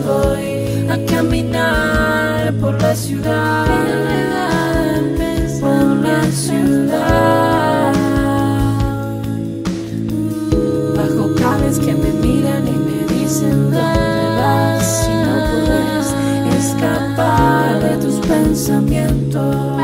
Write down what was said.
voy a caminar por la ciudad, por la ciudad. Bajo cables que me miran y me dicen dónde vas si no puedes escapar de tus pensamientos.